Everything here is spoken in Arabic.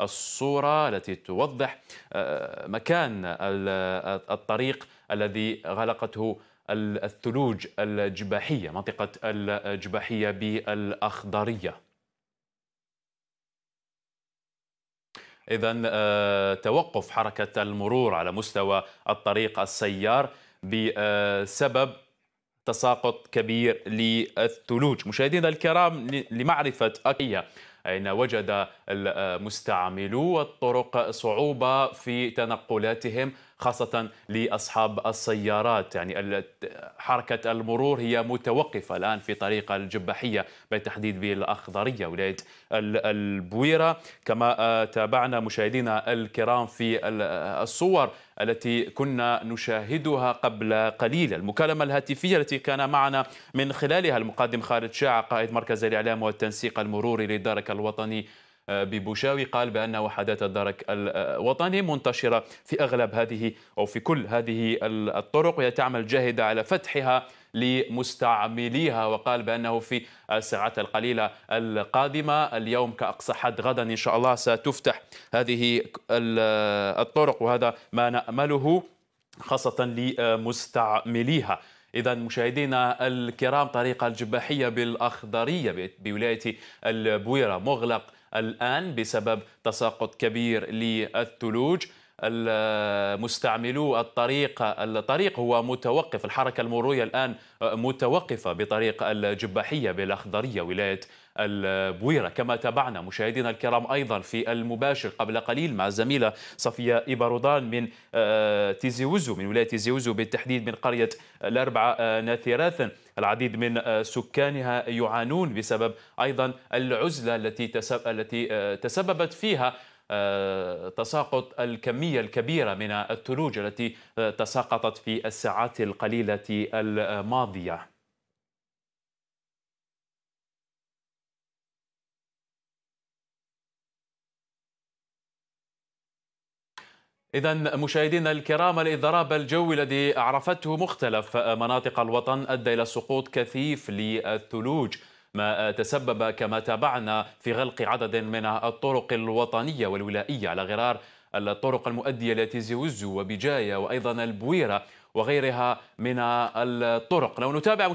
الصورة التي توضح مكان الطريق الذي غلقته الثلوج الجباحية منطقة الجباحية بالأخضرية. إذا آه، توقف حركة المرور على مستوى الطريق السيار بسبب تساقط كبير للثلوج. مشاهدينا الكرام لمعرفة أكية أين وجد المستعملو الطرق صعوبة في تنقلاتهم خاصة لأصحاب السيارات. يعني حركة المرور هي متوقفة الآن في طريق الجبحية بالتحديد بالأخضرية ولاية البويرة. كما آه، تابعنا مشاهدينا الكرام في الصور التي كنا نشاهدها قبل قليل. المكالمة الهاتفية التي كان معنا من خلالها المقدم خالد شاع قائد مركز الإعلام والتنسيق المروري للدرك الوطني ببوشاوي قال بأن وحدات الدرك الوطني منتشرة في أغلب هذه أو في كل هذه الطرق وهي تعمل جاهدة على فتحها لمستعمليها وقال بأنه في الساعات القليلة القادمة اليوم كأقصى حد غدا إن شاء الله ستفتح هذه الطرق وهذا ما نأمله خاصة لمستعمليها. إذا مشاهدينا الكرام طريق الجباحية بالأخضرية بولاية البويرة مغلق الآن بسبب تساقط كبير للثلوج. المستعملو الطريق الطريق هو متوقف. الحركة المرورية الآن متوقفة بطريق الجباحية بالأخضرية ولاية البويرة. كما تابعنا مشاهدينا الكرام أيضا في المباشر قبل قليل مع الزميلة صفية إبرودان من آه، تيزيوزو من ولاية تيزيوزو بالتحديد من قرية الأربعاء آه، ناث إيراثن العديد من آه، سكانها يعانون بسبب أيضا العزلة التي التي تسببت فيها تساقط الكمية الكبيرة من الثلوج التي تساقطت في الساعات القليلة الماضية. إذا مشاهدينا الكرام الإضراب الجوي الذي عرفته مختلف مناطق الوطن أدى إلى سقوط كثيف للثلوج. ما تسبب كما تابعنا في غلق عدد من الطرق الوطنية والولائية على غرار الطرق المؤدية إلى تيزي وزو وبجاية وأيضا البويرة وغيرها من الطرق. لو نتابع